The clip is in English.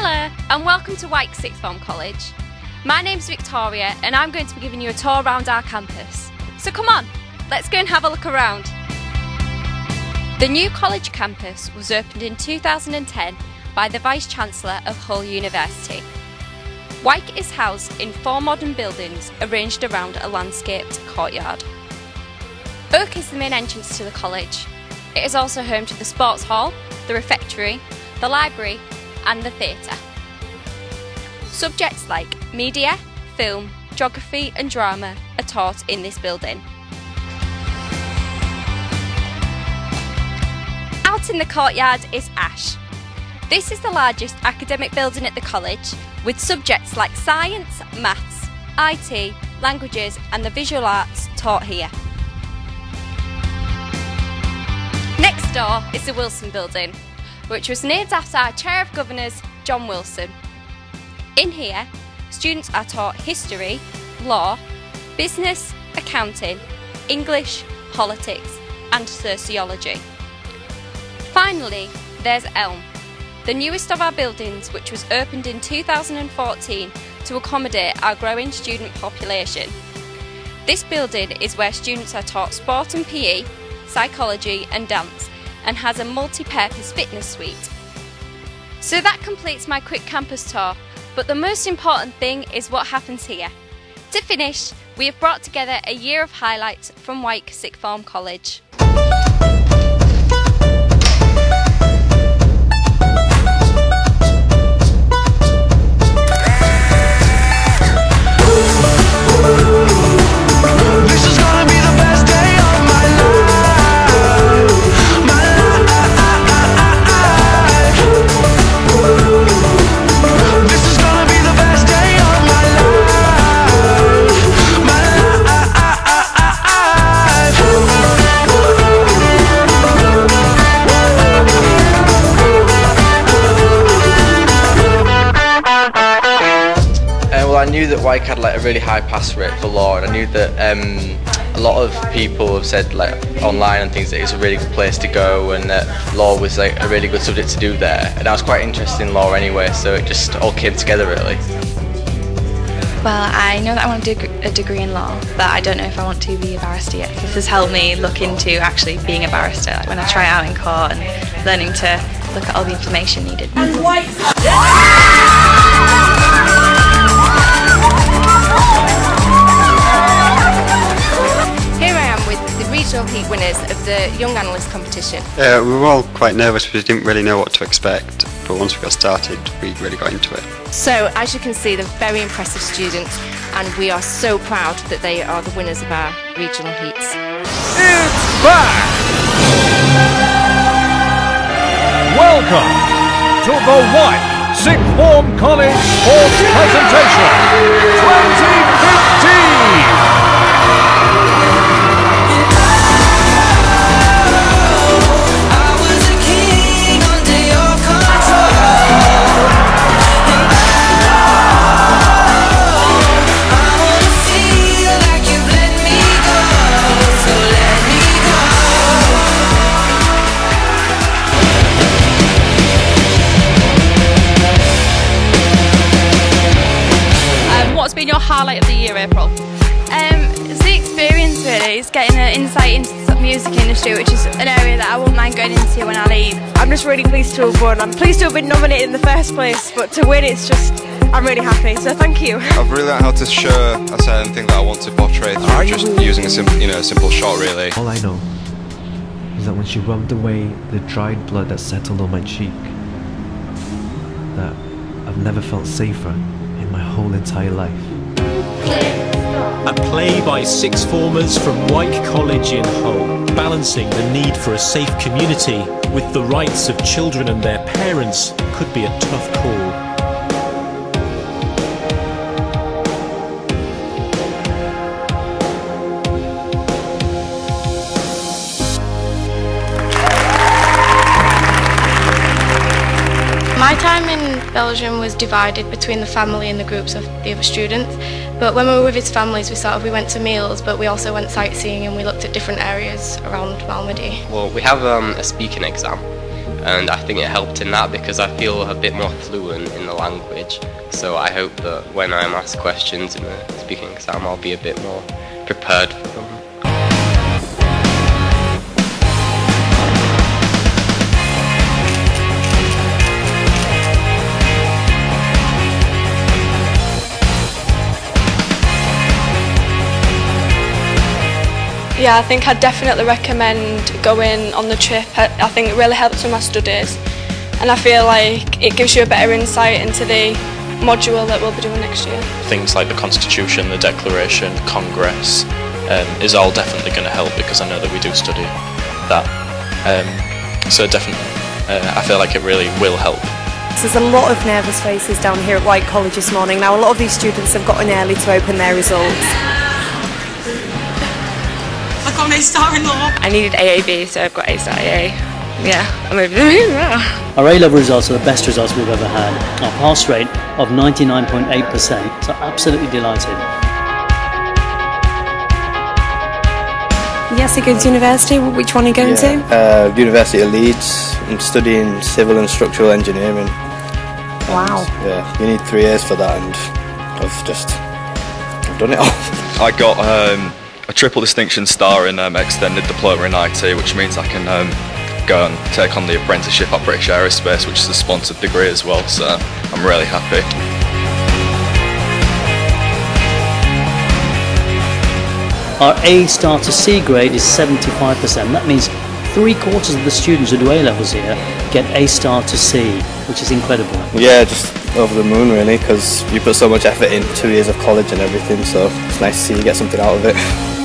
Hello, and welcome to Wyke Sixth Form College. My name's Victoria, and I'm going to be giving you a tour around our campus. So come on, let's go and have a look around. The new college campus was opened in 2010 by the Vice Chancellor of Hull University. Wyke is housed in four modern buildings arranged around a landscaped courtyard. Oak is the main entrance to the college. It is also home to the sports hall, the refectory, the library, and the theatre. Subjects like media, film, geography, and drama are taught in this building. Out in the courtyard is Ash. This is the largest academic building at the college, with subjects like science, maths, IT, languages, and the visual arts taught here. Next door is the Wilson Building, which was named after our Chair of Governors, John Wilson. In here, students are taught history, law, business, accounting, English, politics, and sociology. Finally, there's Elm, the newest of our buildings, which was opened in 2014 to accommodate our growing student population. This building is where students are taught sport and PE, psychology, and dance, and has a multi purpose fitness suite. So that completes my quick campus tour, but the most important thing is what happens here. To finish, we have brought together a year of highlights from Wyke Sixth Form College. Knew that Wyke had like a really high pass rate for law, and I knew that um, a lot of people have said like online and things that it's a really good place to go, and that law was like a really good subject to do there. And I was quite interested in law anyway, so it just all came together really. Well, I know that I want to do a degree in law, but I don't know if I want to be a barrister yet. This has helped me look into actually being a barrister like when I try out in court and learning to look at all the information needed. Here with regional heat winners of the Young Analyst competition. Uh, we were all quite nervous because we didn't really know what to expect, but once we got started, we really got into it. So, as you can see, they're very impressive students, and we are so proud that they are the winners of our regional heats. It's back! Welcome to the Wyke Sixth Form College Sports Presentation 2015! Highlight of the year, April? Um, it's the experience really. It's getting an insight into the music industry, which is an area that I won't mind going into when I leave. I'm just really pleased to have won. I'm pleased to have been nominated in the first place, but to win, it's just, I'm really happy. So thank you. I've really learned how to show a certain thing that I want to portray through just using a simple, you know, a simple shot really. All I know is that when she rubbed away the dried blood that settled on my cheek, that I've never felt safer in my whole entire life. A play by six formers from Wyke College in Hull, balancing the need for a safe community with the rights of children and their parents could be a tough call. My time in Belgium was divided between the family and the groups of the other students. But when we were with his families, we sort of we went to meals, but we also went sightseeing and we looked at different areas around Malmedy. Well, we have um, a speaking exam, and I think it helped in that because I feel a bit more fluent in the language. So I hope that when I'm asked questions in the speaking exam, I'll be a bit more prepared for them. Yeah, I think I'd definitely recommend going on the trip. I, I think it really helps with my studies and I feel like it gives you a better insight into the module that we'll be doing next year. Things like the Constitution, the Declaration, Congress um, is all definitely going to help because I know that we do study that. Um, so definitely, uh, I feel like it really will help. There's a lot of nervous faces down here at Wyke College this morning. Now a lot of these students have gotten early to open their results. I got an A star in law. I needed AAB, so I've got A star AA. Yeah, I'm over the moon now. Our A-level results are the best results we've ever had. Our pass rate of 99.8%, so absolutely delighted. Yes, it goes to university. Which one are you going to? Uh, University of Leeds. I'm studying civil and structural engineering. Wow. Yeah, you need three years for that, and I've just I've done it all. I got um, a triple distinction star in um, extended diploma in IT, which means I can um, go and take on the apprenticeship at British Aerospace, which is a sponsored degree as well. So I'm really happy. Our A star to C grade is 75%. That means three quarters of the students who do A levels here get A star to C, which is incredible. Yeah, just over the moon really, because you put so much effort in two years of college and everything. So it's nice to see you get something out of it.